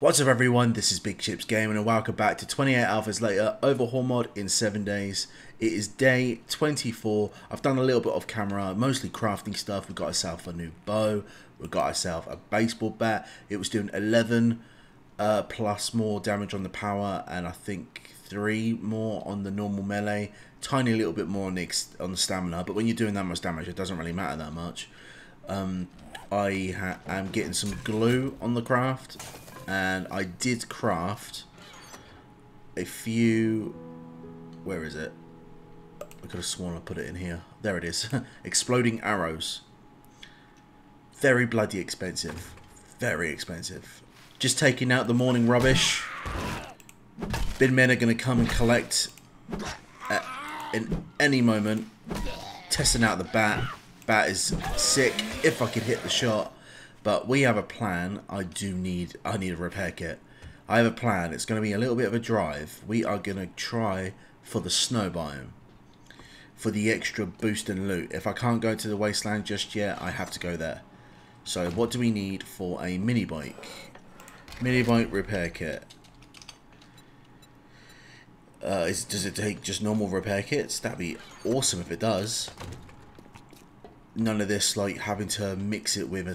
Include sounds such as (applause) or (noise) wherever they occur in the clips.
What's up everyone, this is Big Chips Gaming and welcome back to 28 Alphas Later Overhaul Mod in 7 days. It is day 24, I've done a little bit of camera, mostly crafting stuff, we got ourselves a new bow, we got ourselves a baseball bat, it was doing 11 uh, plus more damage on the power and I think 3 more on the normal melee, tiny little bit more on the, on the stamina, but when you're doing that much damage it doesn't really matter that much. Um, I am getting some glue on the craft and I did craft a few where is it? I could have sworn I put it in here. There it is. (laughs) Exploding arrows. Very bloody expensive. Very expensive. Just taking out the morning rubbish. Bin men are going to come and collect at, in any moment. Testing out the bat. Bat is sick if I could hit the shot but we have a plan. I do need, I need a repair kit. I have a plan. It's going to be a little bit of a drive. We are going to try for the snow biome. For the extra boost and loot. If I can't go to the wasteland just yet, I have to go there. So what do we need for a mini bike? Mini bike repair kit. Uh, is, does it take just normal repair kits? That'd be awesome if it does. None of this like having to mix it with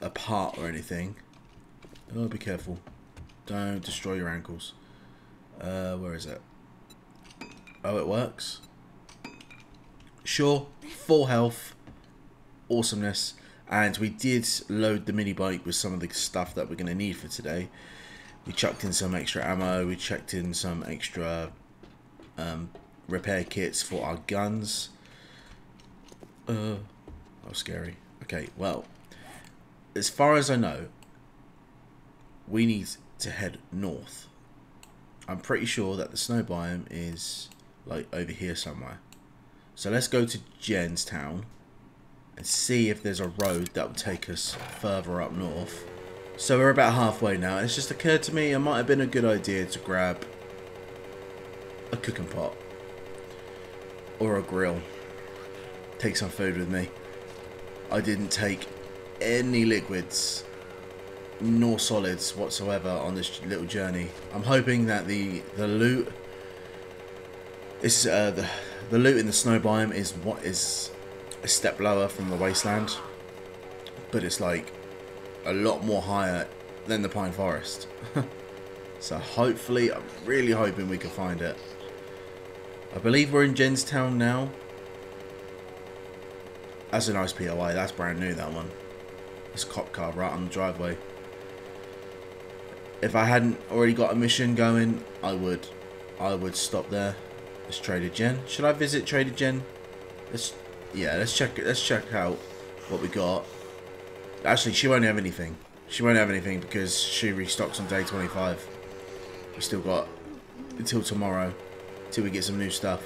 apart or anything. Oh, be careful. Don't destroy your ankles. Uh, where is it? Oh, it works. Sure, full health, awesomeness, and we did load the mini bike with some of the stuff that we're going to need for today. We chucked in some extra ammo, we checked in some extra um, repair kits for our guns. Uh, that was scary. Okay, well, as far as I know, we need to head north. I'm pretty sure that the snow biome is like over here somewhere. So let's go to Jenstown and see if there's a road that will take us further up north. So we're about halfway now. It's just occurred to me it might have been a good idea to grab a cooking pot or a grill. Take some food with me. I didn't take any liquids nor solids whatsoever on this little journey. I'm hoping that the the loot is uh, the the loot in the snow biome is what is a step lower from the wasteland, but it's like a lot more higher than the pine forest. (laughs) so hopefully, I'm really hoping we can find it. I believe we're in Jenstown now. That's a nice POI. That's brand new, that one. This cop car right on the driveway. If I hadn't already got a mission going, I would I would stop there. Let's Trader Jen. Should I visit Trader Jen? Let's yeah, let's check let's check out what we got. Actually she won't have anything. She won't have anything because she restocks on day 25. We still got until tomorrow till we get some new stuff.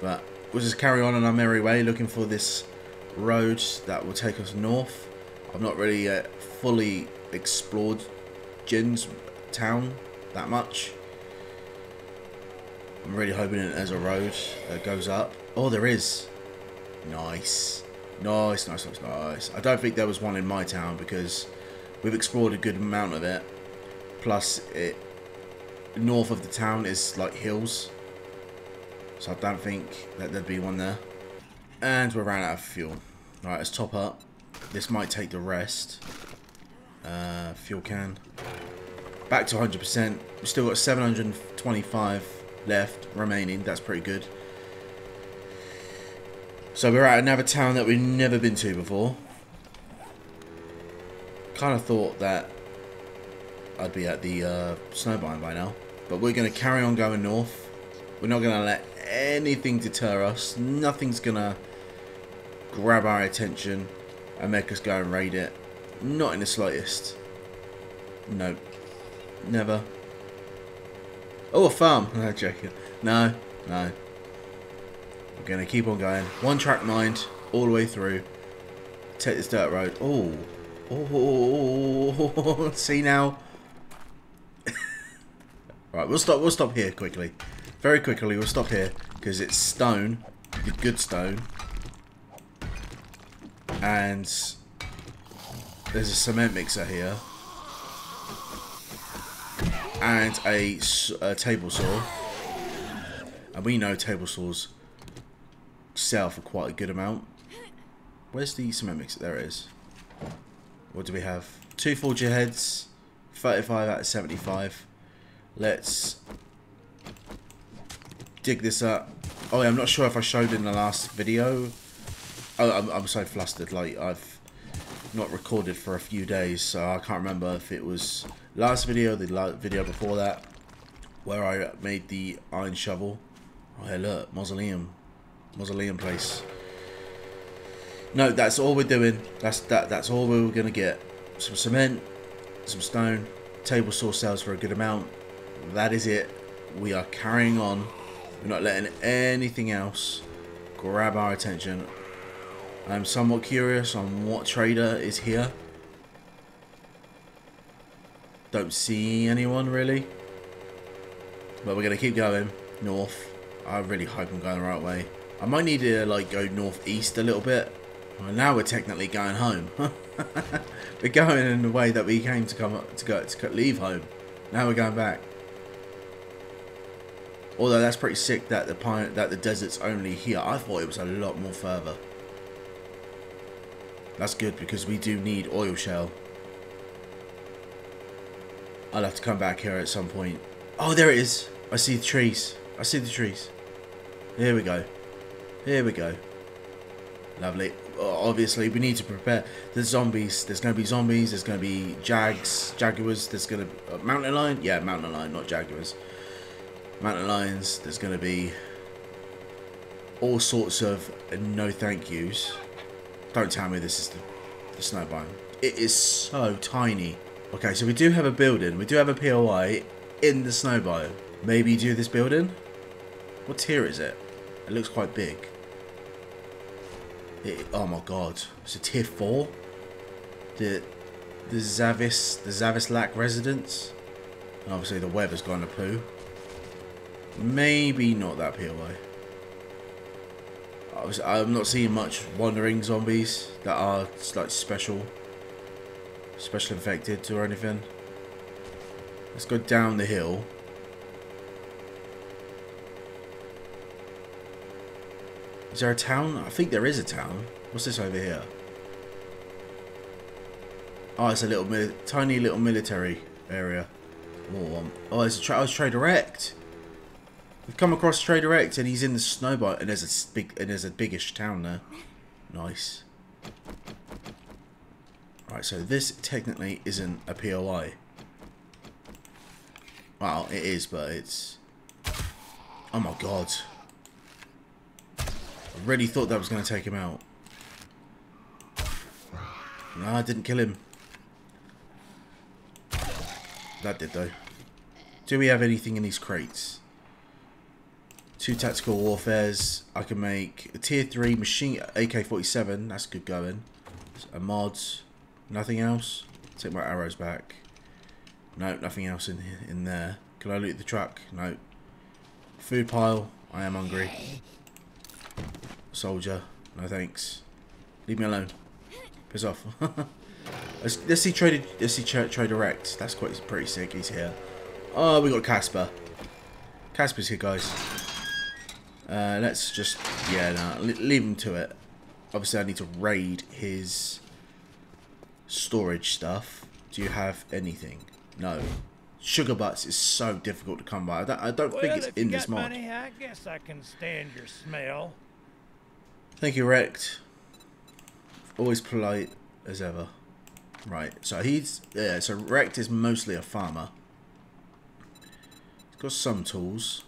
But we'll just carry on on our merry way looking for this road that will take us north. I've not really uh, fully explored Jen's town that much. I'm really hoping it there's a road that goes up. Oh, there is. Nice. Nice, nice, nice, nice. I don't think there was one in my town because we've explored a good amount of it. Plus, it north of the town is like hills. So I don't think that there'd be one there. And we're running out of fuel. Alright, let's top up. This might take the rest. Uh, fuel can. Back to 100%. We've still got 725 left remaining. That's pretty good. So we're at another town that we've never been to before. Kind of thought that I'd be at the uh, snow by now. But we're going to carry on going north. We're not going to let anything deter us. Nothing's going to grab our attention and make us go and raid it. Not in the slightest. Nope. Never. Oh, a farm. (laughs) No, joking. No, no. We're going to keep on going. One track mind all the way through. Take this dirt road. Oh. Oh, (laughs) see now. (laughs) right, we'll stop. We'll stop here quickly, very quickly. We'll stop here because it's stone, the good stone, and there's a cement mixer here. and a, a table saw. And we know table saws sell for quite a good amount. Where's the cement mixer? There it is. What do we have? Two Forge Aheads, 35 out of 75. Let's dig this up. Oh, yeah, I'm not sure if I showed in the last video. I'm, I'm so flustered. Like, I've not recorded for a few days, so I can't remember if it was last video, the video before that, where I made the iron shovel. Oh, hey, look, mausoleum, mausoleum place. No, that's all we're doing. That's that. That's all we are gonna get. Some cement, some stone, table saw sells for a good amount. That is it. We are carrying on. We're not letting anything else grab our attention. I'm somewhat curious on what trader is here. Don't see anyone really. But we're going to keep going north. I really hope I'm going the right way. I might need to like go northeast a little bit. Well, now we're technically going home. (laughs) we're going in the way that we came to come to go to leave home. Now we're going back. Although that's pretty sick that the pine that the desert's only here. I thought it was a lot more further. That's good because we do need oil shale. I'll have to come back here at some point. Oh, there it is. I see the trees. I see the trees. Here we go. Here we go. Lovely. Obviously, we need to prepare. There's zombies. There's going to be zombies. There's going to be jags, jaguars. There's going to... Uh, mountain lion? Yeah, mountain lion, not jaguars. Mountain lions. There's going to be all sorts of no thank yous. Don't tell me this is the, the snow biome. It is so tiny. Okay, so we do have a building. We do have a POI in the snow biome. Maybe do this building? What tier is it? It looks quite big. It, oh my god. It's a tier 4? The the Zavis the Zavislak residence? And obviously the weather's gone to poo. Maybe not that POI. I'm not seeing much wandering zombies that are like special, special infected or anything. Let's go down the hill. Is there a town? I think there is a town. What's this over here? Oh, it's a little tiny little military area. Oh, oh it's a tra oh, it's Trader Rekt. We've come across Trader Rekt and he's in the snow biome and there's a big and there's a biggish town there. Nice. Right, so this technically isn't a POI. Well, it is, but it's... Oh my god. I really thought that was going to take him out. No, I didn't kill him. That did, though. Do we have anything in these crates? Two tactical warfares. I can make a tier 3 machine AK-47. That's good going. A mods. Nothing else. Take my arrows back. No, nothing else in in there. Can I loot the truck? No. Food pile. I am hungry. Soldier. No thanks. Leave me alone. Piss off. (laughs) let's, let's, see Trader. Let's see Tra Trader Rekt. That's quite pretty sick. He's here. Oh, we got Casper. Casper's here, guys. Uh, let's just, yeah, no, leave him to it. Obviously, I need to raid his storage stuff. Do you have anything? No. Sugar butts is so difficult to come by. I don't, I don't well, think it's in this mod. Money, I guess I can stand your smell. Thank you, Rekt. Always polite as ever. Right, so he's yeah. So Rekt is mostly a farmer. He's got some tools.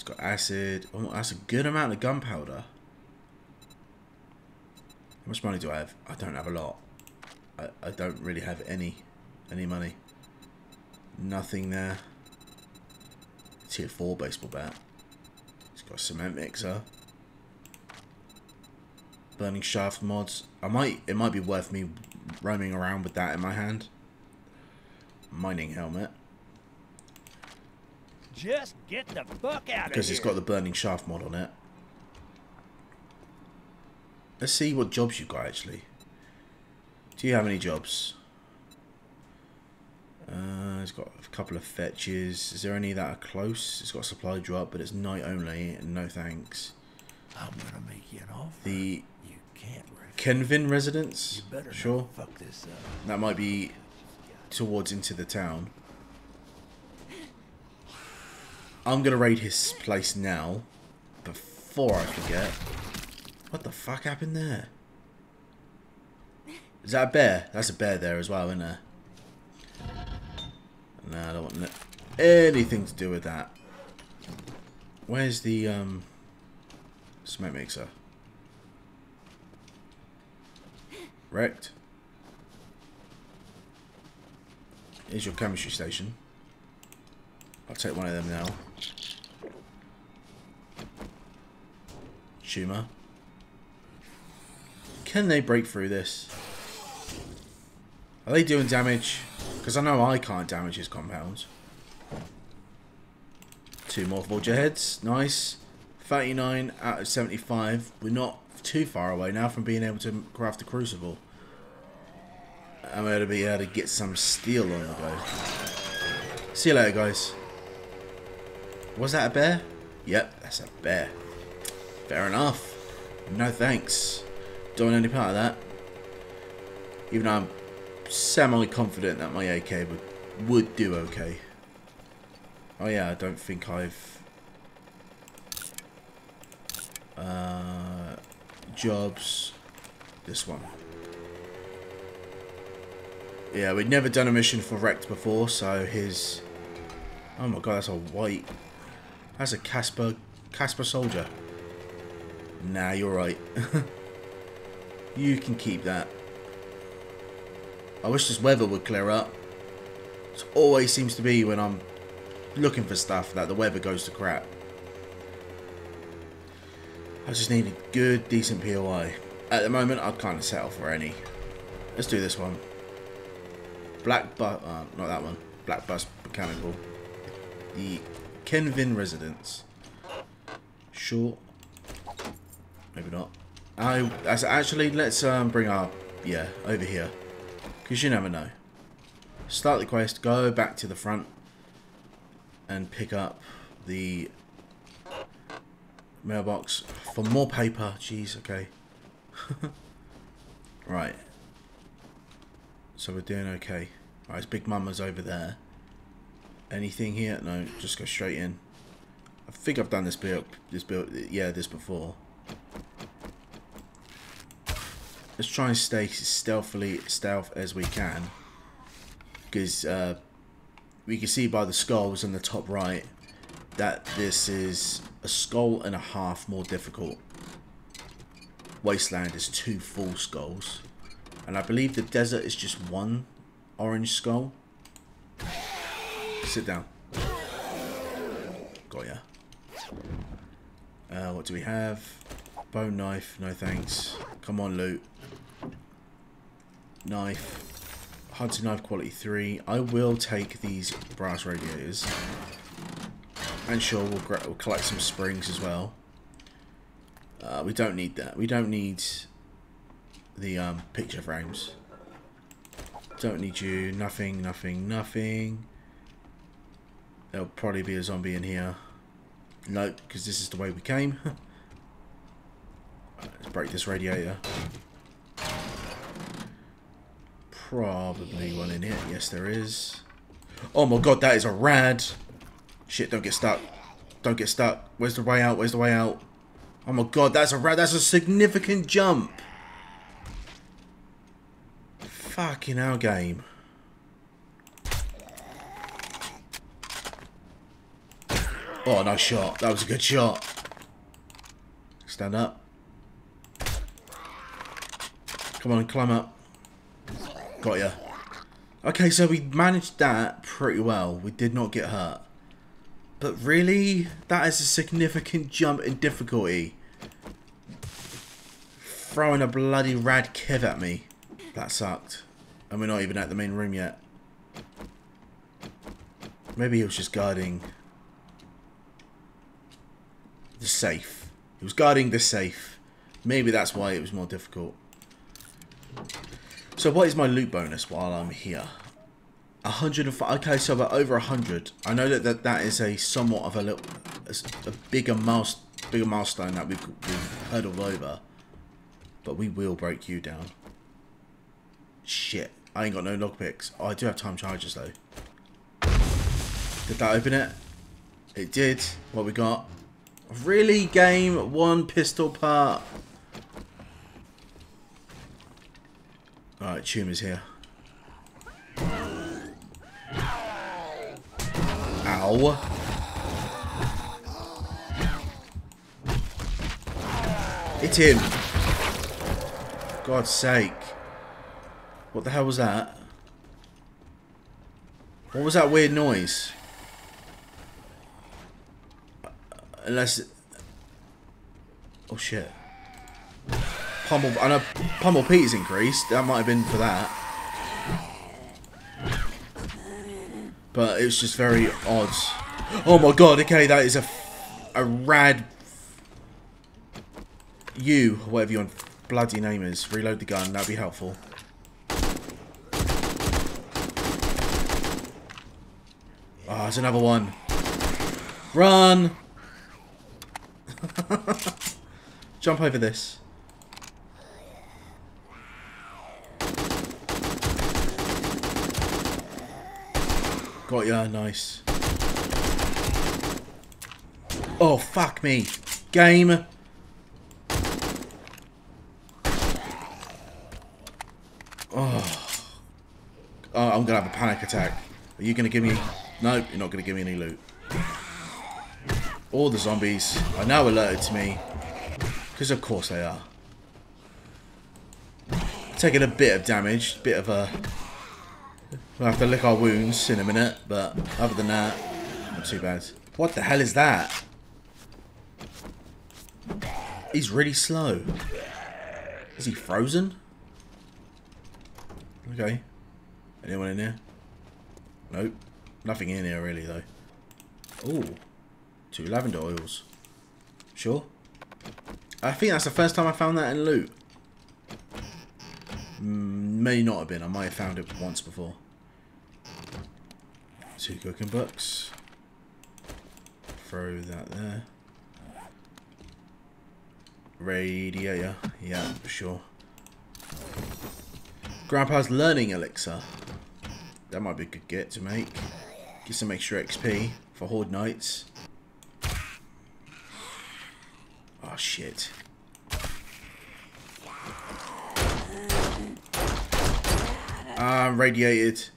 It's got acid. Oh, that's a good amount of gunpowder. How much money do I have? I don't have a lot. I, I don't really have any any money. Nothing there. Tier 4 baseball bat. It's got a cement mixer. Burning shaft mods. I might it might be worth me roaming around with that in my hand. Mining helmet. Just get the fuck out Because it's got the burning shaft mod on it. Let's see what jobs you got actually. Do you have any jobs? Uh, it's got a couple of fetches. Is there any that are close? It's got a supply drop, but it's night only. No thanks. I'm gonna make you an offer. The you can't. Kenvin residence? You better Sure. fuck this up. That might be towards into the town. I'm gonna raid his place now. Before I forget. What the fuck happened there? Is that a bear? That's a bear there as well, isn't there? No, I don't want anything to do with that. Where's the um smoke mixer? Rekt. Here's your chemistry station. I'll take one of them now. Tumor. Can they break through this? Are they doing damage? Because I know I can't damage his compounds. Two more Forge Aheads. Nice. 39 out of 75. We're not too far away now from being able to craft a crucible. I'm going to be able to get some steel on the go. See you later, guys. Was that a bear? Yep, that's a bear. Fair enough. No thanks. Don't want any part of that. Even though I'm semi-confident that my AK would, would do okay. Oh yeah, I don't think I've... Uh, jobs. This one. Yeah, we'd never done a mission for Rekt before, so his... Oh my god, that's a white... That's a Casper... Casper soldier. Nah, you're right. (laughs) you can keep that. I wish this weather would clear up. It always seems to be when I'm looking for stuff that the weather goes to crap. I just need a good, decent POI. At the moment, I'd kind of settle for any. Let's do this one. Black Bus, uh, not that one. Black Bus Mechanical. Kenvin Residence. Sure. Maybe not. I that's actually let's um bring our yeah over here because you never know. Start the quest. Go back to the front and pick up the mailbox for more paper. Jeez. Okay. (laughs) right. So we're doing okay. Right, it's Big Mama's over there. Anything here? No, just go straight in. I think I've done this build, this build, yeah, this before. Let's try and stay stealthily stealth as we can, because uh, we can see by the skulls in the top right that this is a skull and a half more difficult. Wasteland is two full skulls, and I believe the desert is just one orange skull. Sit down. Got ya. Uh, what do we have? Bone knife, no thanks. Come on, loot. Knife. Hunting knife quality 3. I will take these brass radiators. And sure, we'll, we'll collect some springs as well. Uh, we don't need that. We don't need the um, picture frames. Don't need you. Nothing, nothing, nothing. There'll probably be a zombie in here. Nope, because this is the way we came. (laughs) Let's break this radiator. Probably one in here. Yes, there is. Oh my god, that is a rad. Shit, don't get stuck. Don't get stuck. Where's the way out? Where's the way out? Oh my god, that's a rad. That's a significant jump. Fucking our game. Oh, nice shot. That was a good shot. Stand up. Come on, climb up. Got ya. Okay, so we managed that pretty well. We did not get hurt. But really, that is a significant jump in difficulty. Throwing a bloody rad kiv at me. That sucked. And we're not even at the main room yet. Maybe he was just guarding the safe. He was guarding the safe. Maybe that's why it was more difficult. So what is my loot bonus while I'm here? 105. Okay, so about over 100. I know that that, that is a somewhat of a little, a, a bigger miles, bigger milestone that we've, we've hurdled over. But we will break you down. Shit. I ain't got no lockpicks. Oh, I do have time charges though. Did that open it? It did. What we got? Really, game? One pistol part. Alright, Tumour's here. Ow. Hit him. God's sake. What the hell was that? What was that weird noise? Unless... Oh shit. Pummel... I know Pummel Pete's increased. That might have been for that. But it was just very odd. Oh my god, okay, that is a, a rad... You, whatever your bloody name is. Reload the gun, that'd be helpful. Ah, there's another one. Run! (laughs) Jump over this. Got ya, nice. Oh, fuck me. Game. Oh. oh. I'm gonna have a panic attack. Are you gonna give me... No, you're not gonna give me any loot. All the zombies are now alerted to me. Because of course they are. Taking a bit of damage, bit of a... We'll have to lick our wounds in a minute, but other than that, not too bad. What the hell is that? He's really slow. Is he frozen? Okay. Anyone in here? Nope. Nothing in here really though. Ooh. Two lavender oils. Sure. I think that's the first time I found that in loot. Mm, may not have been. I might have found it once before. Two cooking books. Throw that there. Radiator. Yeah, for sure. Grandpa's learning elixir. That might be a good get to make. Get some extra XP for Horde Nights. Oh shit. Ah, I'm radiated.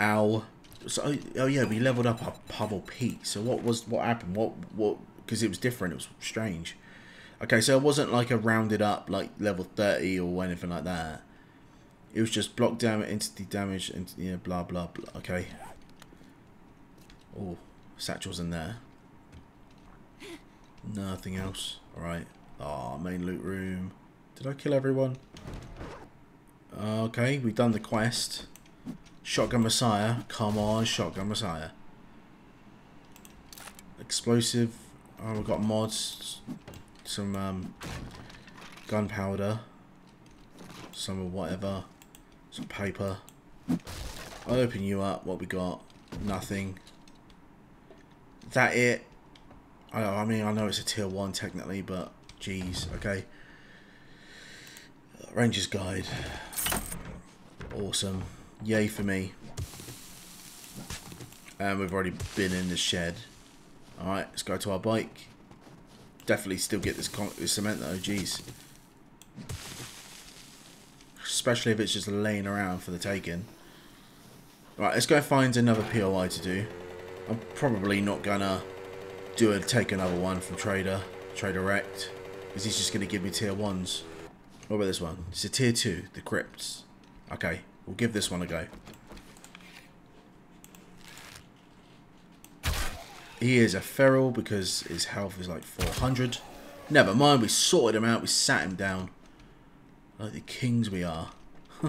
Ow. So, oh yeah, we leveled up our Pummel Pete. So what was what happened? What what? Because it was different. It was strange. Okay, so it wasn't like a rounded up like level thirty or anything like that. It was just block damage, entity damage, and yeah, blah blah blah. Okay. Oh, satchels in there. Nothing else. All right. Ah, main loot room. Did I kill everyone? Okay, we've done the quest. Shotgun Messiah. Come on, Shotgun Messiah. Explosive. Oh, we've got mods. Some um, gunpowder. Some of whatever. Some paper. I'll open you up. What we got? Nothing. That it? I, I mean, I know it's a tier 1 technically, but geez, okay. Ranger's Guide. Awesome. Yay for me. And we've already been in the shed. Alright, let's go to our bike. Definitely still get this, this cement though, jeez. Especially if it's just laying around for the taking. Right, let's go find another POI to do. I'm probably not gonna do a take another one from Trader, Trader Rekt. Because he's just gonna give me tier ones. What about this one? It's a tier two, the crypts. Okay, we'll give this one a go. He is a feral because his health is like 400. Never mind, we sorted him out, we sat him down. Like the kings we are. (laughs)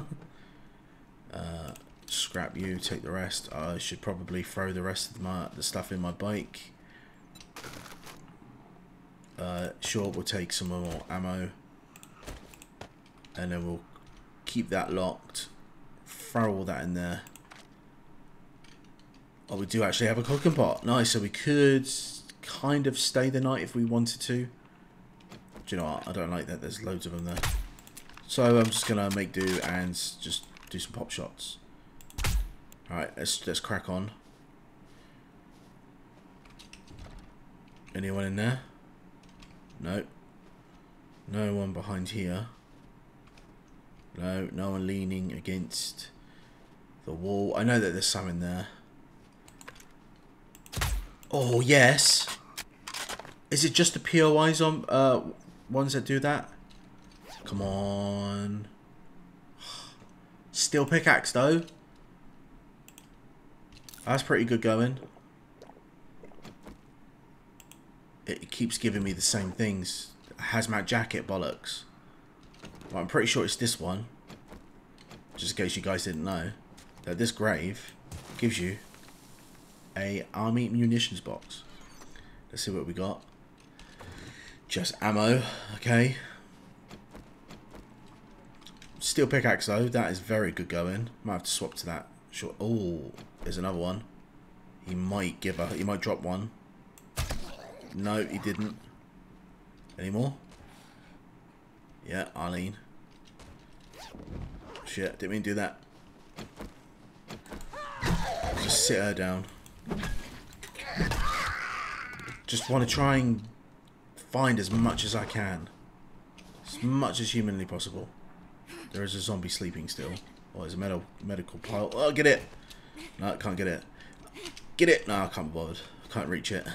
uh, scrap you, take the rest. I should probably throw the rest of my the stuff in my bike. Uh, sure, we'll take some more ammo. And then we'll keep that locked. Throw all that in there. Oh, we do actually have a cooking pot. Nice, so we could kind of stay the night if we wanted to. Do you know what? I don't like that. There's loads of them there. So I'm just going to make do and just do some pop shots. Alright, let's, let's crack on. Anyone in there? No. No one behind here. No, no one leaning against the wall. I know that there's some in there. Oh, yes. Is it just the POIs on uh, ones that do that? Come on. (sighs) Steel pickaxe, though. That's pretty good going. It keeps giving me the same things. Hazmat jacket bollocks. Well, I'm pretty sure it's this one. Just in case you guys didn't know. That this grave gives you a army munitions box. Let's see what we got. Just ammo, okay. Steel pickaxe though, that is very good going. Might have to swap to that. Sure. Oh, there's another one. He might give a. He might drop one. No, he didn't. Any more? Yeah, Arlene. Shit, didn't mean to do that. Just sit her down. Just want to try and find as much as I can. As much as humanly possible. There is a zombie sleeping still. Oh, there's a med medical pile. Oh, get it! No, I can't get it. Get it! No, I can't bothered. I can't reach it.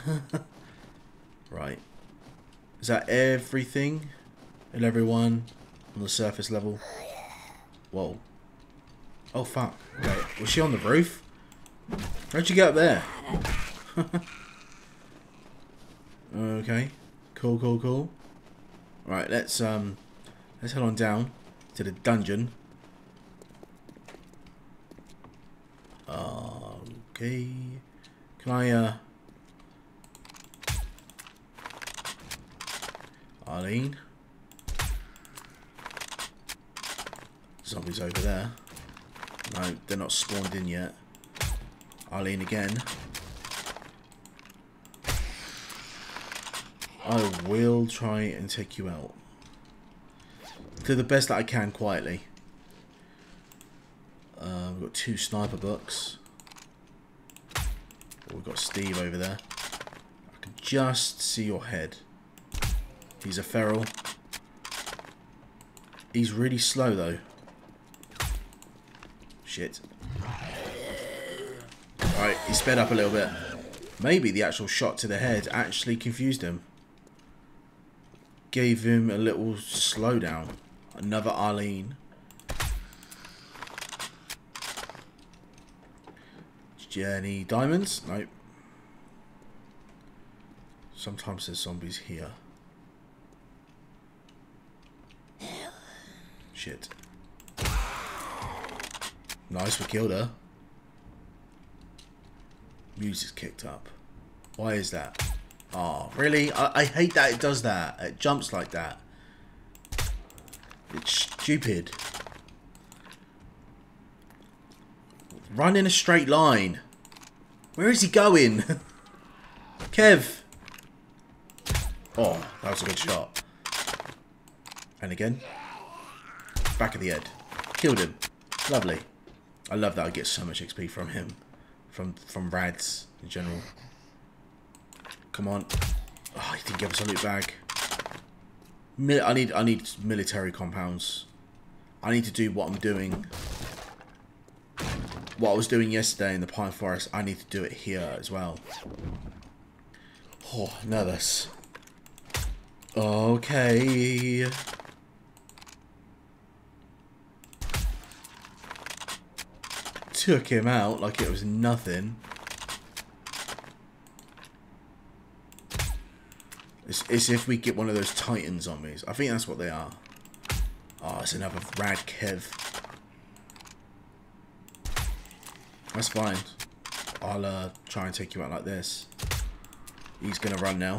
(laughs) right. Is that everything? And everyone on the surface level? Whoa. Oh, fuck. Wait, was she on the roof? How'd you get up there? (laughs) okay. Cool, cool, cool. Right, let's um let's head on down to the dungeon. Okay. Can I uh Arlene? Zombies over there. No, they're not spawned in yet. Arlene again. I will try and take you out. Do the best that I can quietly. Got two sniper books. Oh, we've got Steve over there. I can just see your head. He's a feral. He's really slow though. Shit. Alright, he sped up a little bit. Maybe the actual shot to the head actually confused him. Gave him a little slowdown. Another Arlene. Jenny diamonds? Nope. Sometimes there's zombies here. Shit. Nice, we killed her. Music's kicked up. Why is that? Oh, really? I, I hate that it does that. It jumps like that. It's stupid. Run in a straight line. Where is he going? (laughs) Kev. Oh, that was a good shot. And again. Back of the head. Killed him. Lovely. I love that I get so much XP from him. From from Rads in general. Come on. Oh, he didn't give us a loot bag. Mil I need I need military compounds. I need to do what I'm doing. What I was doing yesterday in the Pine Forest, I need to do it here as well. Oh, nervous. Okay. Took him out like it was nothing. It's, it's if we get one of those Titan zombies. I think that's what they are. Oh, it's another rad Kev. That's fine. I'll uh, try and take you out like this. He's going to run now.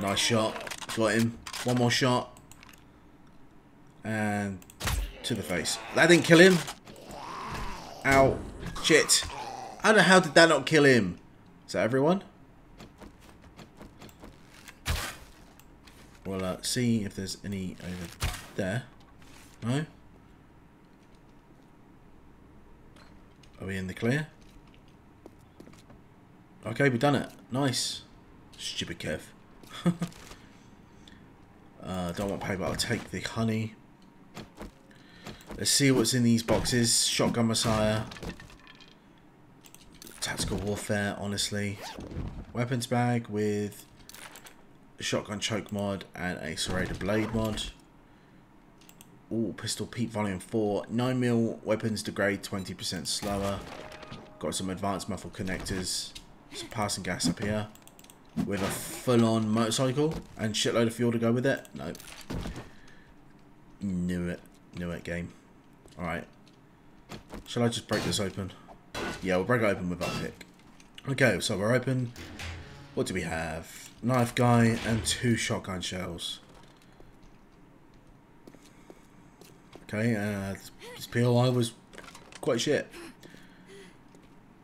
Nice shot. Got him. One more shot. And to the face. That didn't kill him. Ow. Shit. How the hell did that not kill him? Is that everyone? We'll uh, see if there's any over there. No? Are we in the clear? Okay, we've done it. Nice. Stupid Kev. (laughs) uh, don't want paper. I'll take the honey. Let's see what's in these boxes. Shotgun Messiah. Tactical Warfare, honestly. Weapons bag with a Shotgun Choke mod and a Serrated Blade mod. Ooh, Pistol Pete Volume 4. 9mm weapons degrade 20% slower. Got some advanced muffle connectors. Some passing gas up here. With a full-on motorcycle and shitload of fuel to go with it. No. Knew it. Knew it, game. Alright. Shall I just break this open? Yeah, we'll break it open with our pick. Okay, so we're open. What do we have? Knife guy and two shotgun shells. Okay, uh, this POI was quite shit.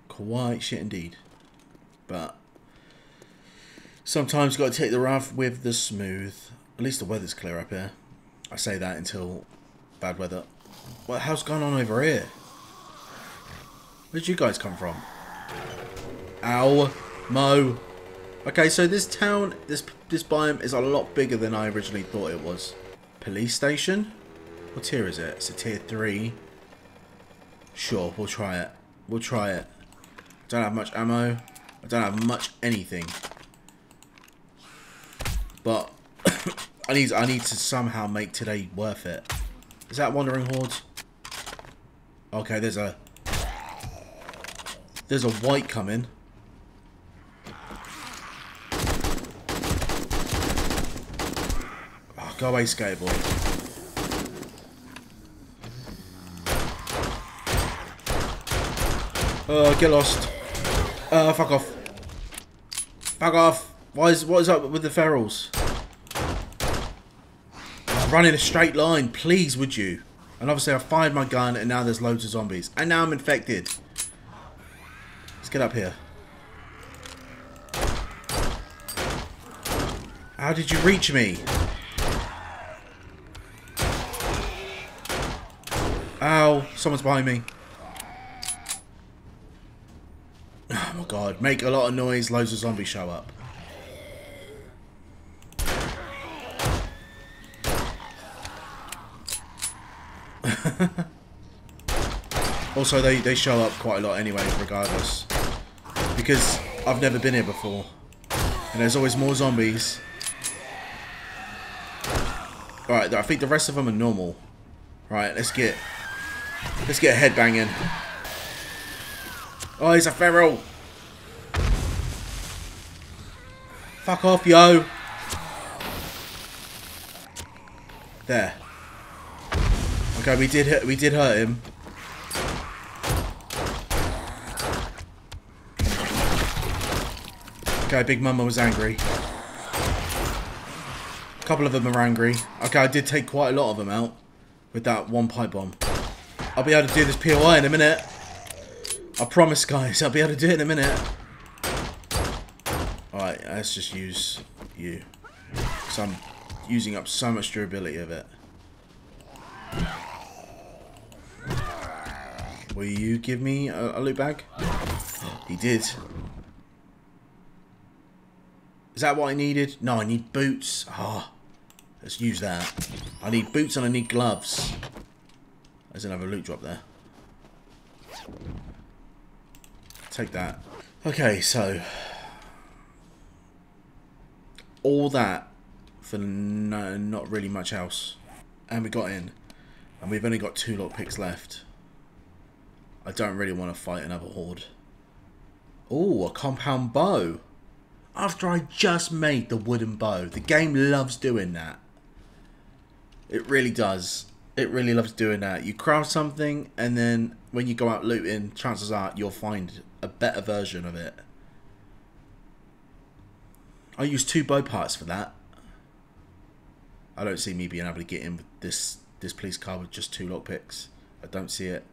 Quite shit indeed. But sometimes got to take the rough with the smooth. At least the weather's clear up here. I say that until bad weather. What the hell's going on over here? Where'd you guys come from? Ow. Mo. Okay, so this town, this this biome is a lot bigger than I originally thought it was. Police station? What tier is it? It's a tier 3. Sure, we'll try it. We'll try it. I Don't have much ammo. I don't have much anything. But (coughs) I need I need to somehow make today worth it. Is that Wandering Horde? Okay, there's a there's a white coming. Oh, go away, skateboard. Uh, get lost. Uh, fuck off. Fuck off. Why is what is up with the ferals? Run in a straight line, please, would you? And obviously I fired my gun and now there's loads of zombies. And now I'm infected. Let's get up here. How did you reach me? Ow, someone's behind me. Oh my god, make a lot of noise, loads of zombies show up. (laughs) also, they, they show up quite a lot anyway, regardless. Because I've never been here before. And there's always more zombies. Alright, I think the rest of them are normal. Right, let's get... Let's get a head banging. Oh, he's a feral! Fuck off, yo! There. Okay, we did hit, we did hurt him. Okay, Big Mama was angry. A couple of them are angry. Okay, I did take quite a lot of them out with that one pipe bomb. I'll be able to do this POI in a minute. I promise, guys. I'll be able to do it in a minute. Let's just use you. Because I'm using up so much durability of it. Will you give me a, a loot bag? he did. Is that what I needed? No, I need boots. Ah, oh, let's use that. I need boots and I need gloves. There's another loot drop there. Take that. Okay, so all that for no, not really much else, and we got in, and we've only got two lockpicks left. I don't really want to fight another horde. Oh, a compound bow. After I just made the wooden bow. The game loves doing that. It really does. It really loves doing that. You craft something and then when you go out looting, chances are you'll find a better version of it. I use two bow parts for that. I don't see me being able to get in with this this police car with just two lockpicks. I don't see it.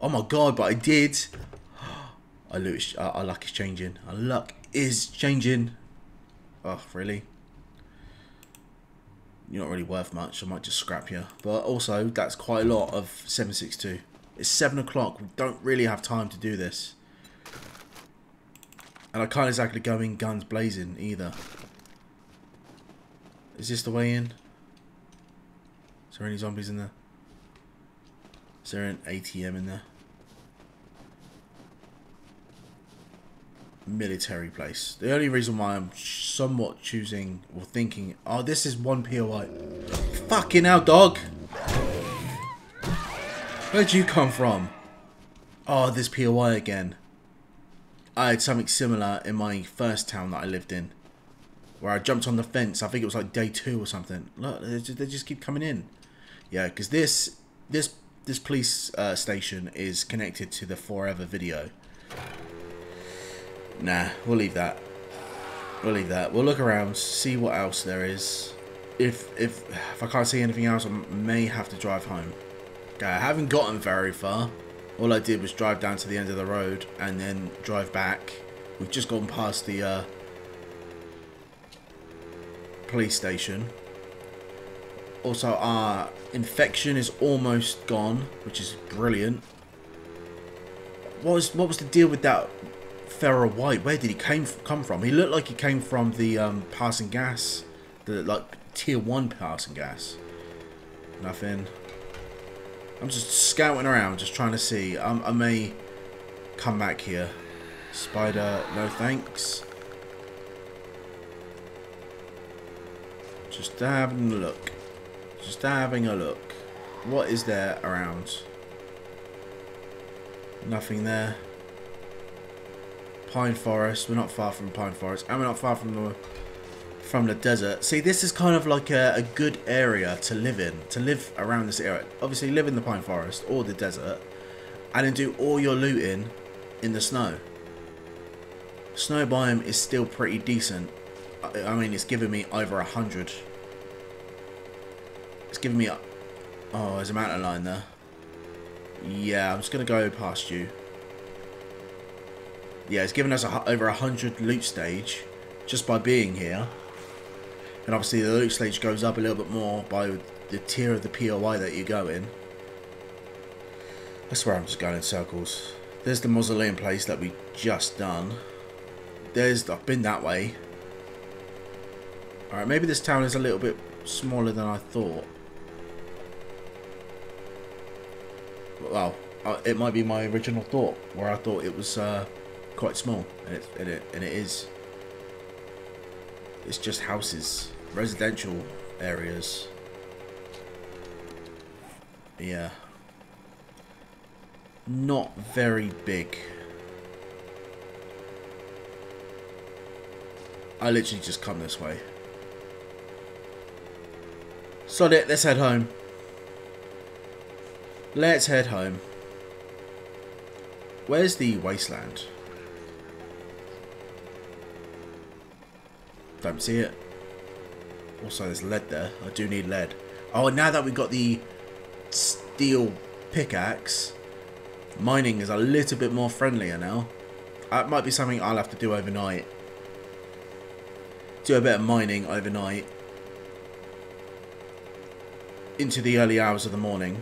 Oh my god, but I did. (gasps) I our, our luck is changing. Our luck is changing. Oh, really? You're not really worth much. I might just scrap you. But also, that's quite a lot of 762. It's 7 o'clock. We don't really have time to do this. And I can't exactly go in guns blazing either. Is this the way in? Is there any zombies in there? Is there an ATM in there? Military place. The only reason why I'm somewhat choosing or thinking, oh, this is one POI. Fucking hell, dog! Where'd you come from? Oh, this POI again. I had something similar in my first town that I lived in. Where I jumped on the fence. I think it was like day two or something. Look, they just, they just keep coming in. Yeah, because this this this police uh, station is connected to the Forever video. Nah, we'll leave that. We'll leave that. We'll look around, see what else there is. If if if I can't see anything else, I may have to drive home. Okay, I haven't gotten very far. All I did was drive down to the end of the road and then drive back. We've just gone past the uh, police station. Also, our infection is almost gone, which is brilliant. What was what was the deal with that Feral Wight? Where did he came come from? He looked like he came from the um, Pass-n-Gas, the like tier one Pass-n-Gas. Nothing. I'm just scouting around, just trying to see. Um, I may come back here. Spider, no thanks. Just having a look. Just having a look. What is there around? Nothing there. Pine Forest. We're not far from Pine Forest. And we're not far from the from the desert. See, this is kind of like a, a good area to live in. To live around this area. Obviously, live in the Pine Forest or the desert. And then do all your looting in the snow. Snow biome is still pretty decent. I, I mean, it's giving me over a hundred it's giving me... A, oh, there's a mountain lion there. Yeah, I'm just going to go past you. Yeah, it's given us a, over a 100 loot stage just by being here. And obviously the loot stage goes up a little bit more by the tier of the POI that you go in. I swear I'm just going in circles. There's the mausoleum place that we just done. There's... I've been that way. Alright, maybe this town is a little bit smaller than I thought. well, uh, it might be my original thought, where I thought it was uh, quite small, and it, and it, and it is. It's just houses, residential areas. Yeah. Not very big. I literally just come this way. Sod it, let's head home. Let's head home. Where's the wasteland? Don't see it. Also, there's lead there. I do need lead. Oh, now that we've got the steel pickaxe, mining is a little bit more friendlier now. That might be something I'll have to do overnight. Do a bit of mining overnight. Into the early hours of the morning.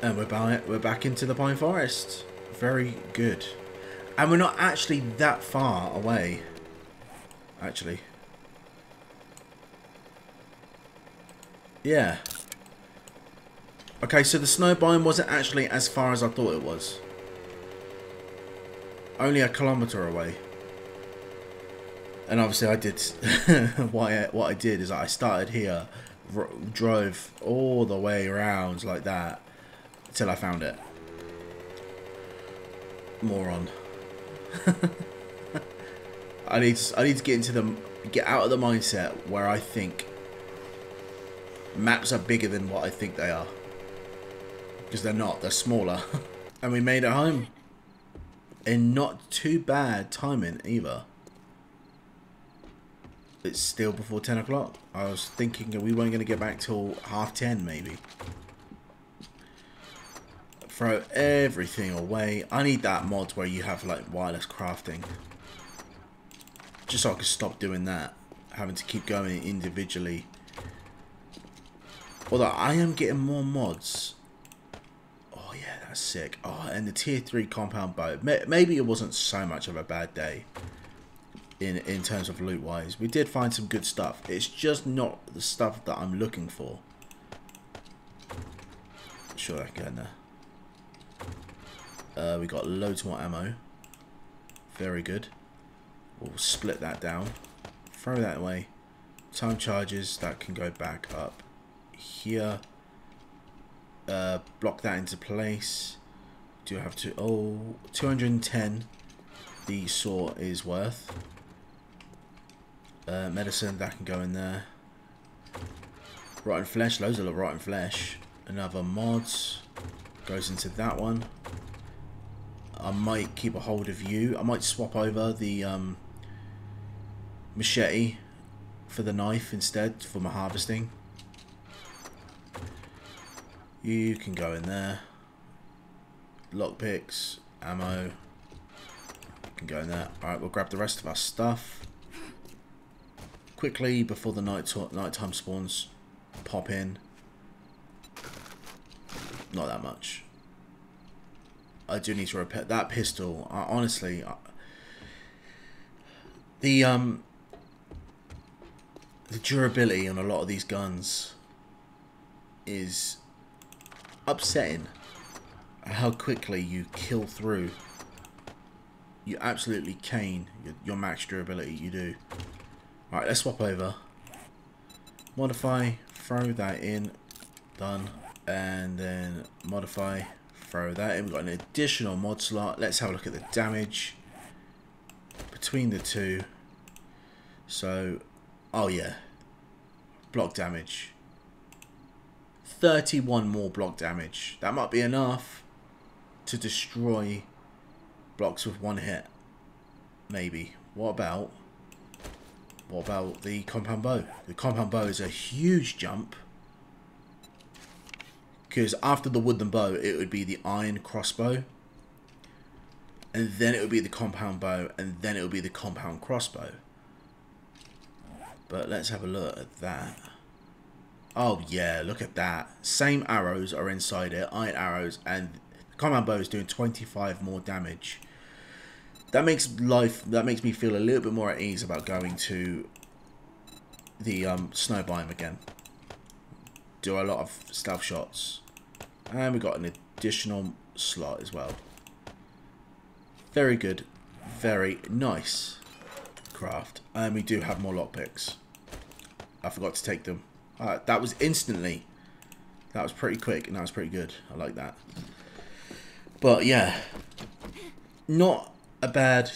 And we're back, we're back into the Pine Forest. Very good. And we're not actually that far away. Actually. Yeah. Okay, so the snow biome wasn't actually as far as I thought it was. Only a kilometre away. And obviously I did... (laughs) what, I, what I did is I started here, drove all the way around like that till I found it. Moron. (laughs) I need to, I need to get into the get out of the mindset where I think maps are bigger than what I think they are. Because they're not, they're smaller. (laughs) and we made it home. In not too bad timing either. it's still before 10 o'clock. I was thinking we weren't going to get back till half 10 maybe. Throw everything away. I need that mod where you have like wireless crafting. Just so I can stop doing that. Having to keep going individually. Although I am getting more mods. Oh yeah, that's sick. Oh, and the tier 3 compound bow. Maybe it wasn't so much of a bad day in in terms of loot wise. We did find some good stuff. It's just not the stuff that I'm looking for. Sure, I can there. Uh, we got loads more ammo. Very good. We'll split that down. Throw that away. Time charges that can go back up here. Uh, block that into place. Do I have to? Oh, 210 the saw is worth. Uh, medicine, that can go in there. Rotten flesh, loads of rotten flesh. Another mods goes into that one. I might keep a hold of you. I might swap over the um, machete for the knife instead for my harvesting. You can go in there. Lockpicks, ammo. Can go in there. Alright, we'll grab the rest of our stuff quickly before the night nighttime spawns pop in. Not that much. I do need to repair that pistol. I, honestly, I, the um, the durability on a lot of these guns is upsetting. How quickly you kill through. You absolutely cane your, your max durability. You do. Alright, let's swap over. Modify, throw that in, done. And then modify, throw that in. We've got an additional mod slot. Let's have a look at the damage between the two. So, oh yeah, block damage. 31 more block damage. That might be enough to destroy blocks with one hit. Maybe. What about what about the compound bow? The compound bow is a huge jump. Because after the wooden bow, it would be the iron crossbow. And then it would be the compound bow. And then it would be the compound crossbow. But let's have a look at that. Oh yeah, look at that. Same arrows are inside it. Iron arrows. And the compound bow is doing 25 more damage that makes life that makes me feel a little bit more at ease about going to the um, snow biome again. Do a lot of stealth shots. And we got an additional slot as well. Very good. Very nice craft. And we do have more lockpicks. I forgot to take them. Uh, that was instantly. That was pretty quick and that was pretty good. I like that. But yeah. Not a bad,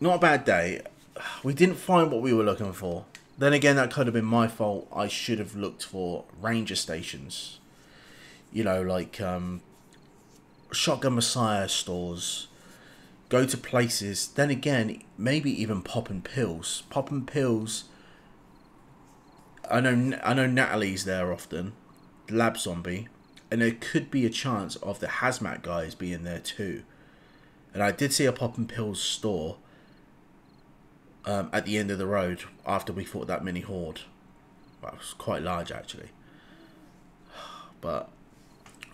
not a bad day. We didn't find what we were looking for. Then again, that could have been my fault. I should have looked for ranger stations. You know, like um, Shotgun Messiah stores. Go to places. Then again, maybe even popping pills. Popping pills. I know. I know Natalie's there often. Lab Zombie, and there could be a chance of the hazmat guys being there too. And I did see a Pop and Pills store um, at the end of the road after we fought that mini horde. Well, it was quite large actually. But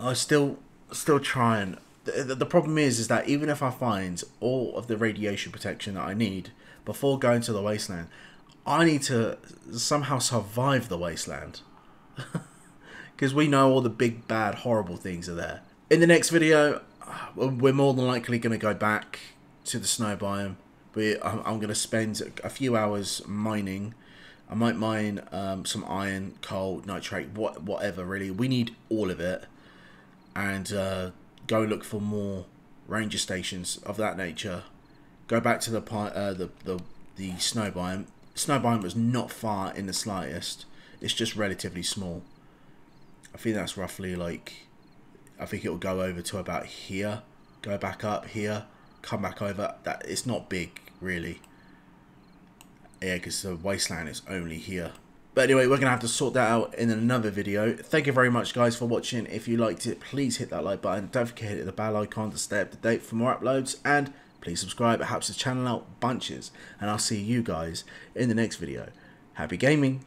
I still still trying. The, the problem is, is that even if I find all of the radiation protection that I need before going to the wasteland, I need to somehow survive the wasteland. (laughs) Because we know all the big, bad, horrible things are there. In the next video, we're more than likely going to go back to the snow biome. I'm, I'm going to spend a few hours mining. I might mine um, some iron, coal, nitrate, what, whatever. Really, we need all of it, and uh, go look for more ranger stations of that nature. Go back to the uh, the the the snow biome. Snow biome was not far in the slightest. It's just relatively small. I think that's roughly like I think it will go over to about here, go back up here, come back over. That It's not big, really. Yeah, because the wasteland is only here. But anyway, we're going to have to sort that out in another video. Thank you very much, guys, for watching. If you liked it, please hit that like button. Don't forget to hit the bell icon to stay up to date for more uploads. And Please subscribe, it helps the channel out bunches, and I'll see you guys in the next video. Happy gaming!